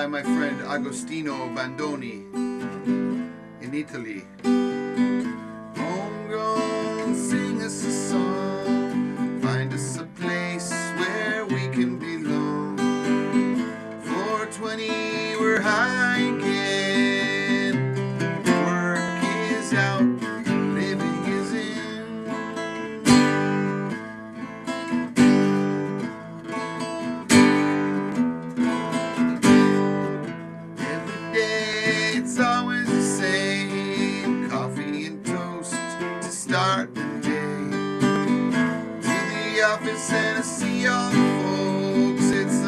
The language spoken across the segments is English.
by my friend Agostino Bandoni in Italy. Homegrown, sing us a song, find us a place where we can belong. 420, we're hiking. And I see all the folks. It's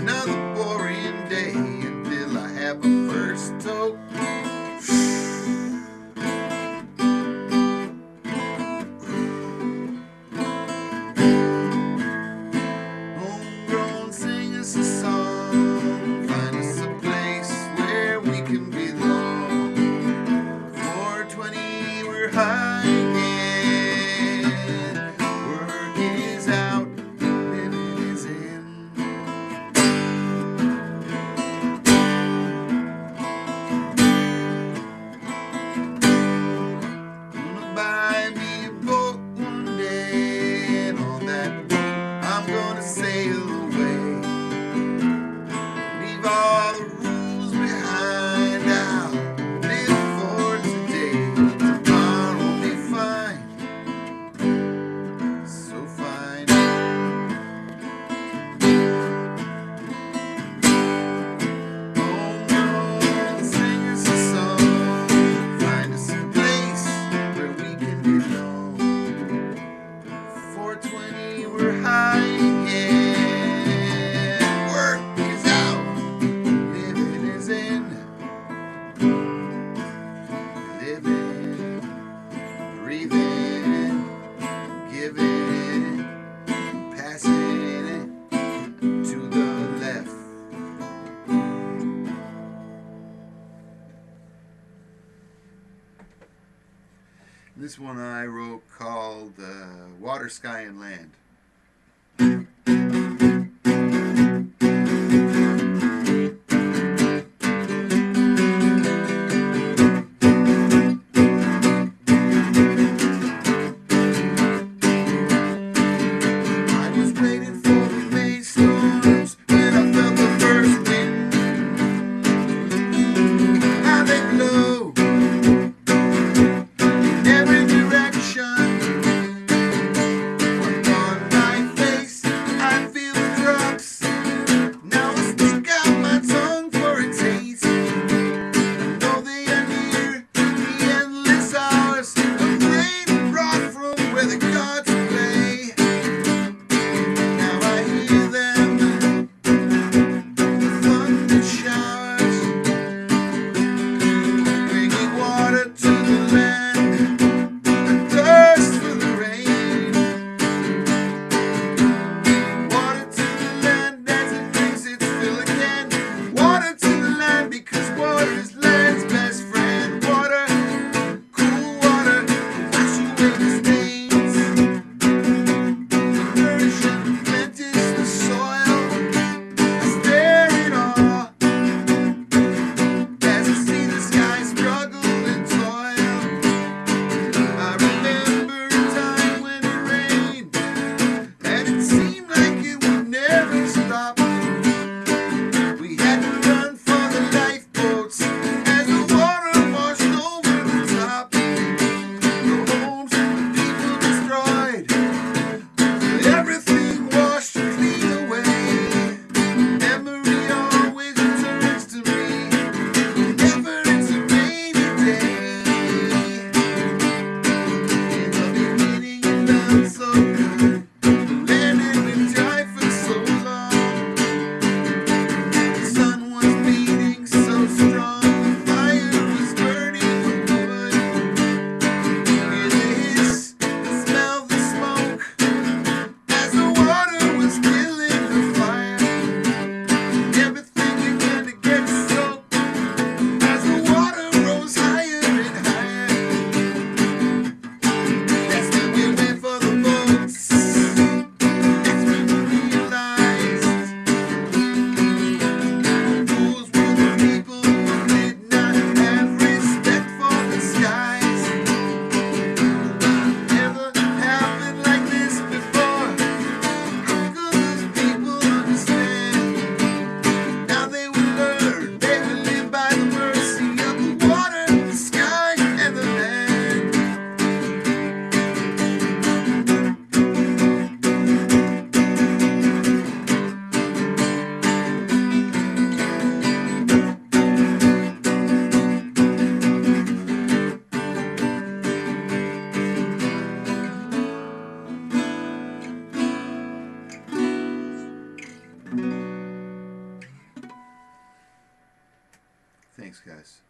another boring day until I have a first. Homegrown, sing us a song. We're hiking. Work is out, living is in. Living, breathing, giving, passing to the left. This one I wrote called uh, Water, Sky, and Land. guys.